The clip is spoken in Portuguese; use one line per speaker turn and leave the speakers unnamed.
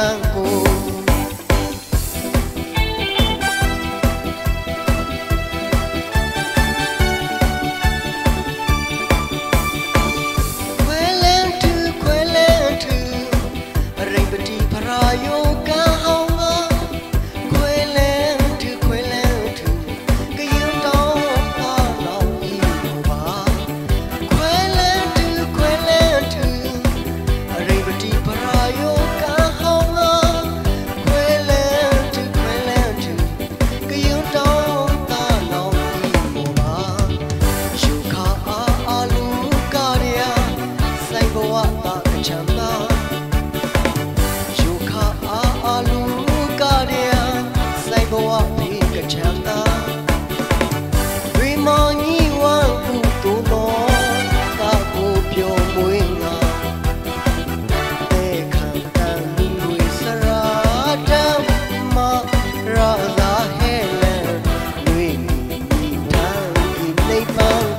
branco. の